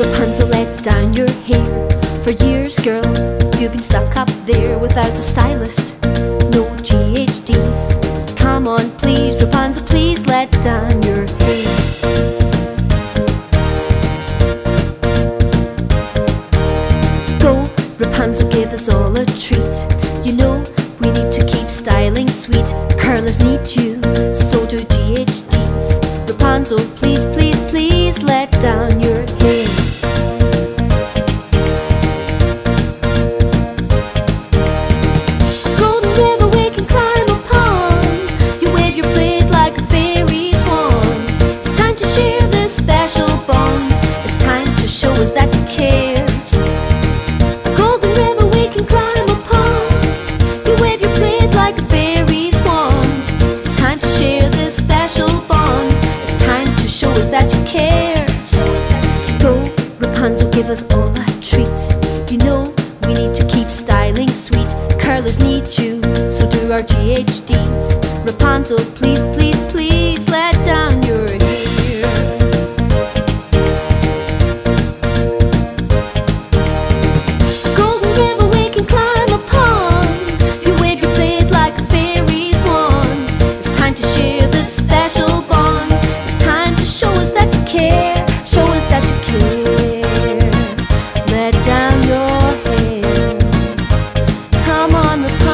Rapunzel, let down your hair. For years, girl, you've been stuck up there without a stylist. No GHDs. Come on, please, Rapunzel, please let down your hair. Go, Rapunzel, give us all a treat. You know, we need to keep styling sweet. Curlers need you, so do GHDs. Rapunzel, please, please, please let down your that you care. Golden river we can climb upon. You wave your blade like a. It's time to share this special bond. It's time to show us that you care. Rapunzel, give us all a treat. You know, we need to keep styling sweet. Curlers need you, so do our GHDs. Rapunzel, please, please, please. moi